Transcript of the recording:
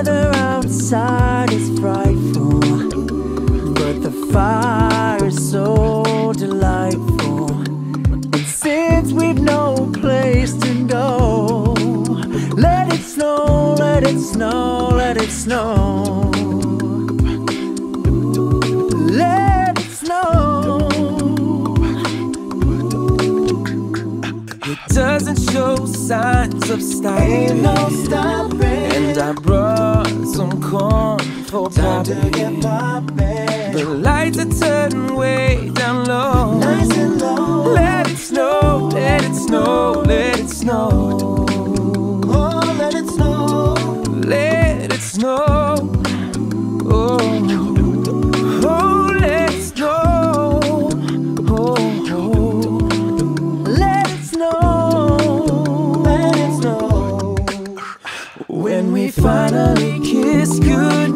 weather outside is frightful, but the fire is so delightful. And since we've no place to go, let it snow, let it snow, let it snow. Let it snow. It doesn't show signs of stopping. Ain't no stopping. And I brought corn for Time to get poppin'. The lights are turning way down low. Nice and low. Let it snow, let it snow, let it snow. Oh, let it snow. Let it snow. Oh, oh let it snow. Oh, oh. let it snow. Let it snow. When we finally kiss goodnight.